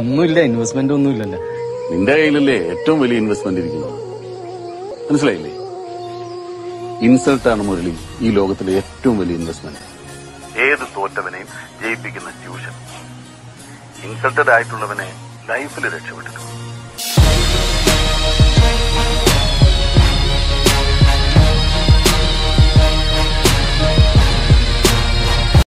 ഒന്നുമില്ല ഇൻവെസ്റ്റ്മെന്റ് ഒന്നുമില്ലല്ലോ. നിന്റെ കയ്യിലല്ലേ ഏറ്റവും വലിയ ഇൻവെസ്റ്റ്മെന്റ് ഇരിക്കുന്നത്? മനസ്സിലായില്ലേ? ഇൻസൾട്ടാണ് മുരളി ഈ ലോകത്തിലെ ഏറ്റവും വലിയ ഇൻവെസ്റ്റ്മെന്റ് ഏത് തോറ്റവനെയും ജയിപ്പിക്കുന്ന ട്യൂഷൻ. ഇൻസൾട്ടഡ് ആയിട്ടുള്ളവനെ ലൈഫിൽ രക്ഷപ്പെട്ടിട്ടുണ്ട്